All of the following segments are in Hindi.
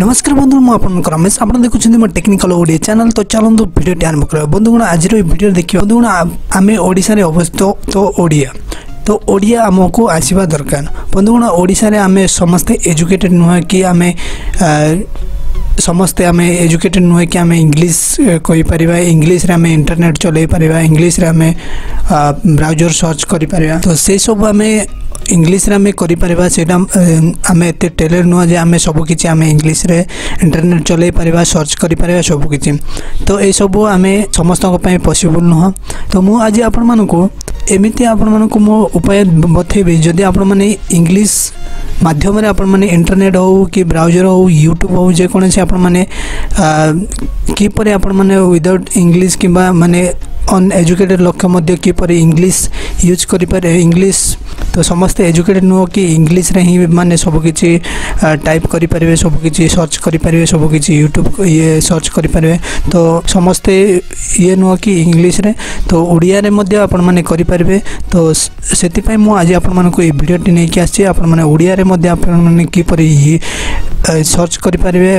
नमस्कार बंधु मुझक रमेश आप देखते मैं टेक्निकल ओडिया चैनल तो चलो भिडियोटे आरम्भ कर बंधुगण आज भिड देखिए बंधु आम ओडा अवस्थ तो ओडिया तो ओडिया आम को आसवा दरकार बंधुगण ओडा आम समस्ते एजुकेटेड नुह कि आम समस्ते आम एजुकेटेड नुहे कि आम इंग्लीश कही पार इंग्लीश रे आम इंटरनेट चलई पार इंग्लीश्रे आम ब्राउजर सर्च कर तो से सब आम ଇଂଲିଶରେ ଆମେ କରିପାରିବା ସେଇଟା ଆମେ ଏତେ ଟେଲର୍ ନୁହଁ ଯେ ଆମେ ସବୁକିଛି ଆମେ ଇଂଲିଶରେ ଇଣ୍ଟରନେଟ୍ ଚଲାଇ ପାରିବା ସର୍ଚ୍ଚ କରିପାରିବା ସବୁକିଛି ତ ଏସବୁ ଆମେ ସମସ୍ତଙ୍କ ପାଇଁ ପସିବୁଲ୍ ନୁହଁ ତ ମୁଁ ଆଜି ଆପଣମାନଙ୍କୁ ଏମିତି ଆପଣମାନଙ୍କୁ ମୋ ଉପାୟ ବତେଇବି ଯଦି ଆପଣମାନେ ଇଂଲିଶ ମାଧ୍ୟମରେ ଆପଣମାନେ ଇଣ୍ଟରନେଟ୍ ହେଉ କି ବ୍ରାଉଜର ହେଉ ୟୁଟ୍ୟୁବ୍ ହେଉ ଯେକୌଣସି ଆପଣମାନେ କିପରି ଆପଣମାନେ ୱିଦାଉଟ୍ ଇଂଲିଶ କିମ୍ବା ମାନେ অনএজুকেটেড লোক মধ্যে কিপর ইংলিশ ୟୁଜ୍ କରିପାରିବେ ଇଂଲିଶ ତ ସମସ୍ତେ ଏଜୁକେଟେଡ଼ ନୁହଁ କି ଇଂଲିଶରେ ହିଁ ମାନେ ସବୁକିଛି ଟାଇପ୍ କରିପାରିବେ ସବୁକିଛି ସର୍ଚ୍ଚ କରିପାରିବେ ସବୁକିଛି ୟୁଟ୍ୟୁବ୍ ଇଏ ସର୍ଚ୍ଚ କରିପାରିବେ ତ ସମସ୍ତେ ଇଏ ନୁହଁ କି ଇଂଲିଶରେ ତ ଓଡ଼ିଆରେ ମଧ୍ୟ ଆପଣମାନେ କରିପାରିବେ ତ ସେଥିପାଇଁ ମୁଁ ଆଜି ଆପଣମାନଙ୍କୁ ଏଇ ଭିଡ଼ିଓଟି ନେଇକି ଆସିଛି ଆପଣମାନେ ଓଡ଼ିଆରେ ମଧ୍ୟ ଆପଣମାନେ କିପରି सर्च गरिपारे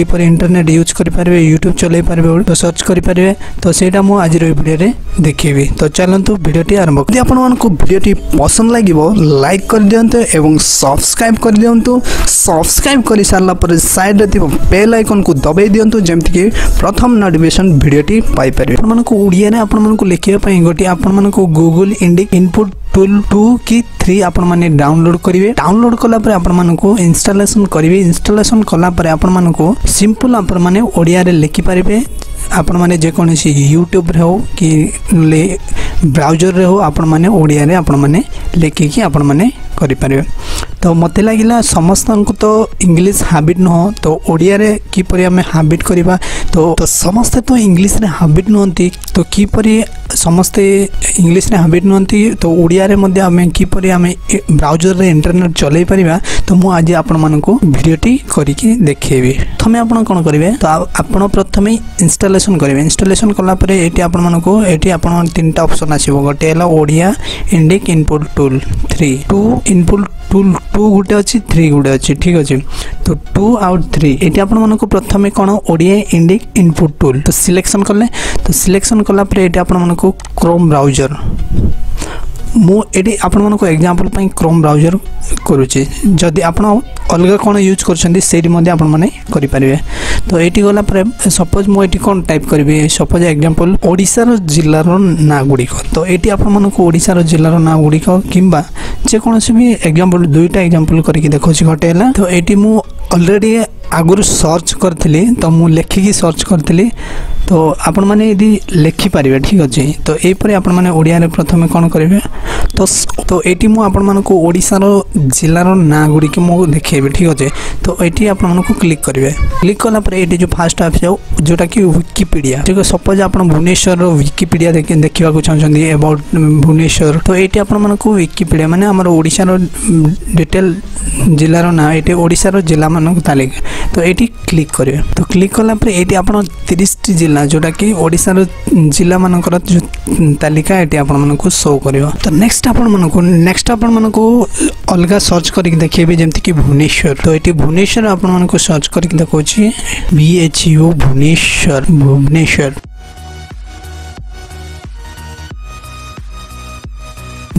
एपर इन्टरनेट युज गरिपारे युट्युब चलै पारे त सर्च गरिपारे तो सही म आज भिडे देखिबि तो चाहन्छु भिडियो आरम्भ जि आउँछ भिडियो पसन्द लाग्यो लाइक गरिदिनु ए सब्सक्राइब गरिदिनु सब्सक्राइब गरिसारापर सैड्रे बेल आइकन को दबाई दिनु जमिक प्रथम नोटिकेसन भिडियो पाइपारे आउँछ ओडिया आउँछ लेखापि गोटे आउँछ Google Indic input tool two କି থ্রি আপনার ডাউনলোড করবে ডাউনলোড কলাপরে আপনার ইনস্টলেসন করবে ইনস্টলেসন কলাপরে আপনার সিম্পল আপনার ওড়িয়ারে লিখিপারে ଆପଣମାନେ ଯେକୌଣସି ୟୁଟ୍ୟୁବ୍ରେ ହେଉ କି ବ୍ରାଉଜର୍ରେ ହେଉ ଆପଣମାନେ ଓଡ଼ିଆରେ ଆପଣମାନେ ଲେଖିକି ଆପଣମାନେ କରିପାରିବେ ତ ମୋତେ ଲାଗିଲା ସମସ୍ତଙ୍କୁ ତ ଇଂଲିଶ ହାବିଟ୍ ନୁହଁ ତ ଓଡ଼ିଆରେ କିପରି ଆମେ ହାବିଟ୍ କରିବା ତ ତ ସମସ୍ତେ ତ ଇଂଲିଶରେ ହାବିଟ୍ ନୁହନ୍ତି ତ କିପରି ସମସ୍ତେ ଇଂଲିଶରେ ହାବିଟ୍ ନୁହନ୍ତି ତ ଓଡ଼ିଆରେ ମଧ୍ୟ ଆମେ କିପରି ଆମେ ବ୍ରାଉଜରରେ ଇଣ୍ଟରନେଟ୍ ଚଲେଇ ପାରିବା ତ ମୁଁ ଆଜି ଆପଣମାନଙ୍କୁ ଭିଡ଼ିଓଟି କରିକି ଦେଖେଇବି ପ୍ରଥମେ ଆପଣ କ'ଣ କରିବେ ତ ଆପଣ ପ୍ରଥମେ ଇନଷ୍ଟଲେସନ୍ କରିବେ ଇନଷ୍ଟଲେସନ୍ କଲାପରେ ଏଠି ଆପଣମାନଙ୍କୁ ଏଠି ଆପଣ ତିନିଟା ଅପସନ୍ ଆସିବ ଗୋଟେ ହେଲା Odia Indic input tool three two input two two গোটে ଅଛି থ্ରୀ ଗୋଟେ ଅଛି ଠିକ୍ ଅଛି ତ ଟୁ ଆଉ ଥ୍ରୀ ଏଠି ଆପଣମାନଙ୍କୁ ପ୍ରଥମେ କ'ଣ ଓଡ଼ିଆ ଇଣ୍ଡିକ୍ ଇନପୁଟ୍ ଟୁଲ୍ ତ ସିଲେକ୍ସନ୍ କଲେ ତ ସିଲେକ୍ସନ୍ କଲା ପରେ ଏଠି ଆପଣମାନଙ୍କୁ କ୍ରୋମ୍ ବ୍ରାଉଜର ମୁଁ ଏଠି ଆପଣମାନଙ୍କୁ ଏକ୍ଜାମ୍ପଲ୍ ପାଇଁ କ୍ରୋମ୍ ବ୍ରାଉଜର କରୁଛି ଯଦି ଆପଣ ଅଲଗା କ'ଣ ୟୁଜ୍ କରୁଛନ୍ତି ସେଇଠି ମଧ୍ୟ ଆପଣମାନେ କରିପାରିବେ ତ ଏଇଠି ଗଲା ପରେ ସପୋଜ୍ ମୁଁ ଏଠି କ'ଣ ଟାଇପ୍ କରିବି ସପୋଜ୍ ଏକ୍ଜାମ୍ପଲ୍ ଓଡ଼ିଶାର ଜିଲ୍ଲାର ନାଁ ଗୁଡ଼ିକ ତ ଏଇଠି ଆପଣମାନଙ୍କୁ ଓଡ଼ିଶାର ଜିଲ୍ଲାର ନାଁ ଗୁଡ଼ିକ କିମ୍ବା ଯେକୌଣସି ବି ଏକ୍ଜାମ୍ପଲ୍ ଦୁଇଟା ଏକ୍ଜାମ୍ପଲ୍ କରିକି ଦେଖାଉଛି ଗୋଟେ ହେଲା ତ ଏଇଠି ମୁଁ ଅଲରେଡ଼ି ଆଗରୁ ସର୍ଚ୍ଚ କରିଥିଲି ତ ମୁଁ ଲେଖିକି ସର୍ଚ୍ଚ କରିଥିଲି ତ ଆପଣମାନେ ଯଦି ଲେଖିପାରିବେ ଠିକ୍ ଅଛି ତ ଏହିପରି ଆପଣମାନେ ଓଡ଼ିଆରେ ପ୍ରଥମେ କ'ଣ କରିବେ ତ ତ ଏଇଠି ମୁଁ ଆପଣମାନଙ୍କୁ ଓଡ଼ିଶାର ଜିଲ୍ଲାର ନାଁ ଗୁଡ଼ିକ ମୁଁ ଦେଖେଇବି ଠିକ୍ ଅଛି ତ ଏଇଠି ଆପଣମାନଙ୍କୁ କ୍ଲିକ୍ କରିବେ କ୍ଲିକ୍ କଲା ପରେ ଏଠି ଯେଉଁ ଫାଷ୍ଟ ଆପ୍ ଯାଉ ଯେଉଁଟାକି ୱିକିପିଡ଼ିଆ ଠିକ୍ ଅଛି ସପୋଜ୍ ଆପଣ ଭୁବନେଶ୍ୱରର ୱିକିପିଡ଼ିଆ ଦେଖିବାକୁ ଚାହୁଁଛନ୍ତି ଏବାଉଟ୍ ଭୁବନେଶ୍ୱର ତ ଏଇଠି ଆପଣମାନଙ୍କୁ ୱିକିପିଡ଼ିଆ ମାନେ ଆମର ଓଡ଼ିଶାର ଡିଟେଲ୍ ଜିଲ୍ଲାର ନାଁ ଏଇଠି ଓଡ଼ିଶାର ଜିଲ୍ଲାମାନଙ୍କ ତାଲିକା ତ ଏଇଠି କ୍ଲିକ୍ କରିବେ ତ କ୍ଲିକ୍ କଲା ପରେ ଏଠି ଆପଣ ତିରିଶଟି ଜିଲ୍ଲା ତାଲିକା ଯେଉଁଟାକି ଓଡ଼ିଶାର ଜିଲ୍ଲାମାନଙ୍କର ତାଲିକା ଏଠି ଆପଣମାନଙ୍କୁ ଶୋ କରିବ ତ ନେକ୍ସଟ ଆପଣମାନଙ୍କୁ ନେକ୍ସଟ ଆପଣମାନଙ୍କୁ ଅଲଗା ସର୍ଚ୍ଚ କରିକି ଦେଖେଇବି ଯେମିତିକି ଭୁବନେଶ୍ୱର ତ ଏଠି ଭୁବନେଶ୍ୱର ଆପଣମାନଙ୍କୁ ସର୍ଚ୍ଚ କରିକି ଦେଖାଉଛି V H U Bhubaneswar Bhubaneswar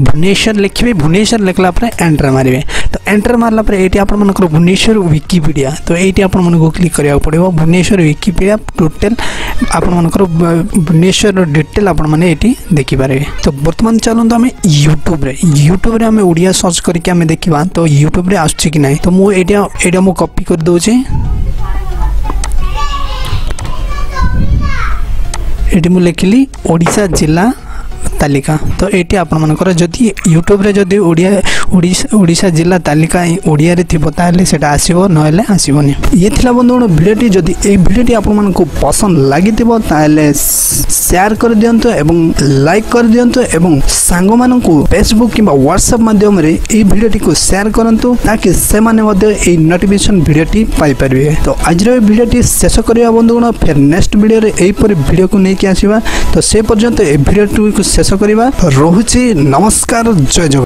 Bhubaneswar लिखे भुवनेश्वर लिखला एंटर मारे तो एंटर मारला ये आपर भुवनेश्वर विकिपीडिया तो ये आपको क्लिक कराया पड़ा भुवनेश्वर विकिपीडिया टोटेल आपर भुवनेश्वर डिटेल आपने देखिपारे तो बर्तमान चलत आम यूट्यूब यूट्यूब ओडिया सर्च करके देखा तो यूट्यूब्रे आस तो मुझे ये मुझे कपि करदे ये मुझे लिखिली ओडा जिला লিখা তো এটি আপন মনে করে যদি ইউটিউবে যদি ওড়িয়া ওড়িশা ওড়িশা জিলা তালিকা হয় ওড়িয়া রে থি বোতালে সেটা আসিব নহলে আসিবনি এই থিলা বন্ধু ভিডিওটি যদি এই ভিডিওটি আপন মানক পছন্দ লাগি দিব তাহলে শেয়ার কর দিওনতো এবং লাইক কর দিওনতো এবং সঙ্গমানক ফেসবুক কিবা WhatsApp মাধ্যমরে এই ভিডিওটি কো শেয়ার করনতো যাতে সে মানে মধ্যে এই নোটিফিকেশন ভিডিওটি পাই পারবি তো আজরে ভিডিওটি শেষ করিবা বন্ধুগণ ফের নেক্সট ভিডিওরে এইপরে ভিডিও কো নেকি আসিবা তো সে পর্যন্ত এই ভিডিও টু কো କରିବା ରହୁଛି ନମସ୍କାର ଜୟ ଜଗନ୍ନାଥ